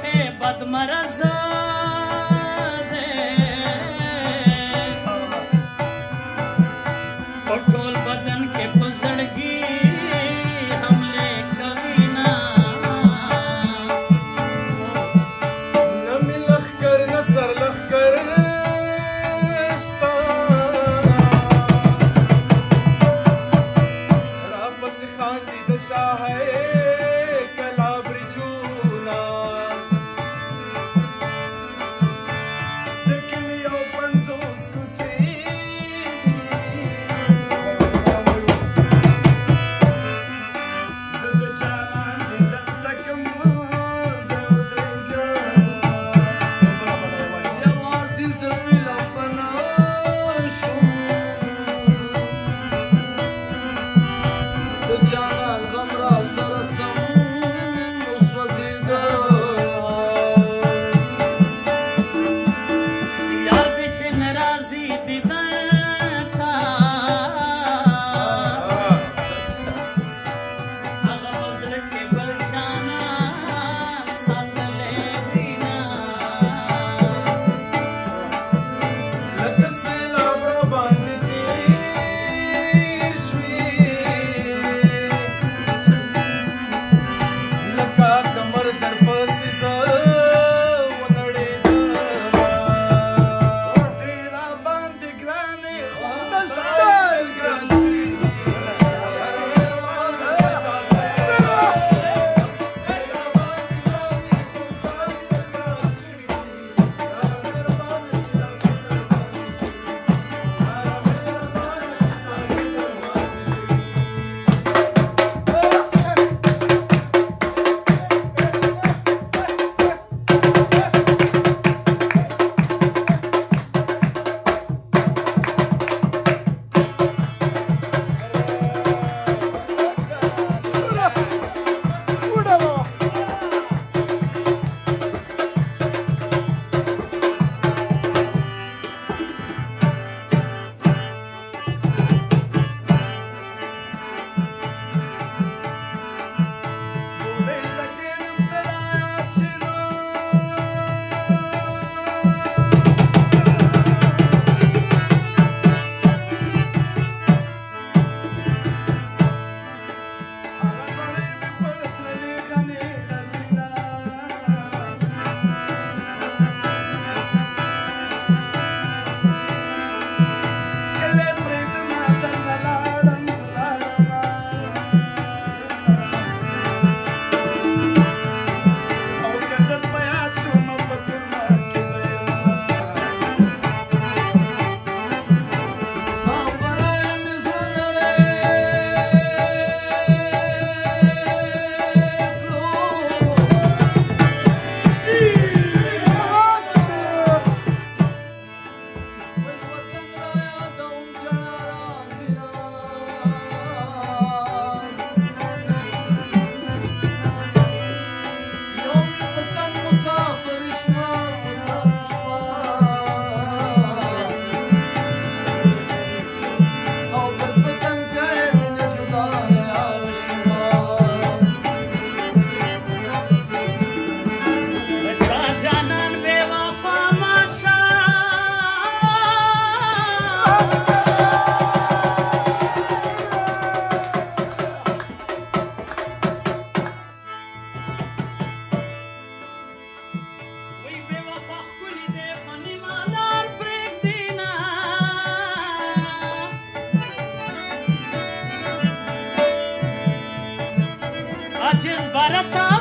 से बदमरजा desbaratar.